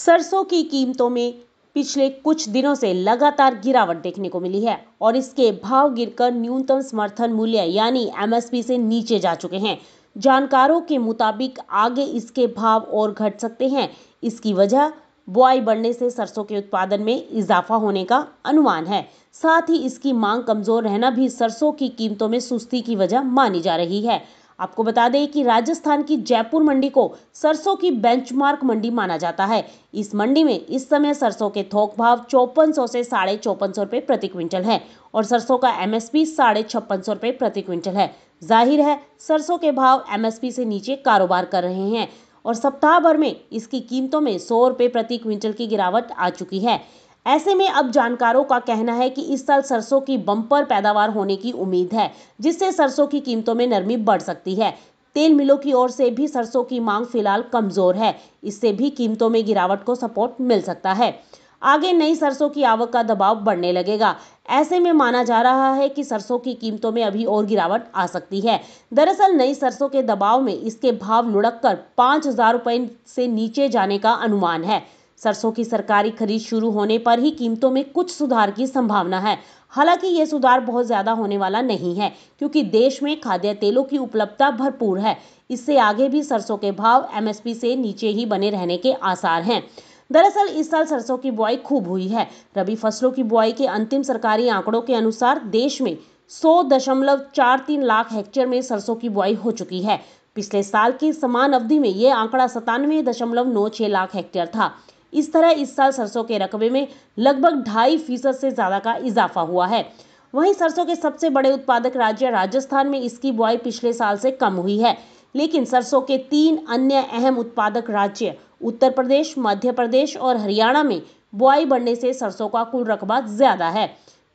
सरसों की कीमतों में पिछले कुछ दिनों से लगातार गिरावट देखने को मिली है और इसके भाव गिरकर न्यूनतम समर्थन मूल्य यानी एमएसपी से नीचे जा चुके हैं। जानकारों के मुताबिक आगे इसके भाव और घट सकते हैं। इसकी वजह, बुआई बढ़ने से सरसों के उत्पादन में इजाफा होने का अनुमान है। साथ ही इसकी मांग कमज़ोर रहना भी सरसों की कीमतों में सुस्ती की वजह मानी जा रही है। आपको बता दें कि राजस्थान की जयपुर मंडी को सरसों की बेंचमार्क मंडी माना जाता है। इस मंडी में इस समय सरसों के थोक भाव चौपन सौ से साढ़े चौपन सौ रुपए प्रति क्विंटल है और सरसों का एमएसपी साढ़े छप्पन सौ रुपए प्रति क्विंटल है। ज़ाहिर है, सरसों के भाव एमएसपी से नीचे कारोबार कर रहे हैं और सप्ताह भर में इसकी कीमतों में सौ रुपए प्रति क्विंटल की गिरावट आ चुकी है। ऐसे में अब जानकारों का कहना है कि इस साल सरसों की बम्पर पैदावार होने की उम्मीद है, जिससे सरसों की कीमतों में नरमी बढ़ सकती है। तेल मिलों की ओर से भी सरसों की मांग फ़िलहाल कमज़ोर है। इससे भी कीमतों में गिरावट को सपोर्ट मिल सकता है। आगे नई सरसों की आवक का दबाव बढ़ने लगेगा। ऐसे में माना जा रहा है कि सरसों की कीमतों में अभी और गिरावट आ सकती है। दरअसल नई सरसों के दबाव में इसके भाव लुढ़क कर पाँच हज़ार रुपये से नीचे जाने का अनुमान है। सरसों की सरकारी खरीद शुरू होने पर ही कीमतों में कुछ सुधार की संभावना है। हालाँकि ये सुधार बहुत ज़्यादा होने वाला नहीं है, क्योंकि देश में खाद्य तेलों की उपलब्धता भरपूर है। इससे आगे भी सरसों के भाव एमएसपी से नीचे ही बने रहने के आसार हैं। दरअसल इस साल सरसों की बुआई खूब हुई है। रबी फ़सलों की बुआई के अंतिम सरकारी आंकड़ों के अनुसार देश में सौ दशमलव चार तीन लाख हेक्टेयर में सरसों की बुआई हो चुकी है। पिछले साल की समान अवधि में ये आंकड़ा सतानवे दशमलव नौ छह लाख हेक्टेयर था। इस तरह इस साल सरसों के रकबे में लगभग ढाई फ़ीसद से ज़्यादा का इजाफा हुआ है। वहीं सरसों के सबसे बड़े उत्पादक राज्य राजस्थान में इसकी बुआई पिछले साल से कम हुई है। लेकिन सरसों के तीन अन्य अहम उत्पादक राज्य उत्तर प्रदेश, मध्य प्रदेश और हरियाणा में बुआई बढ़ने से सरसों का कुल रकबा ज़्यादा है।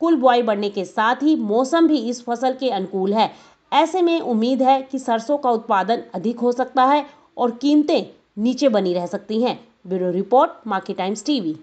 कुल बुआई बढ़ने के साथ ही मौसम भी इस फ़सल के अनुकूल है। ऐसे में उम्मीद है कि सरसों का उत्पादन अधिक हो सकता है और कीमतें नीचे बनी रह सकती हैं। Bureau report market times TV.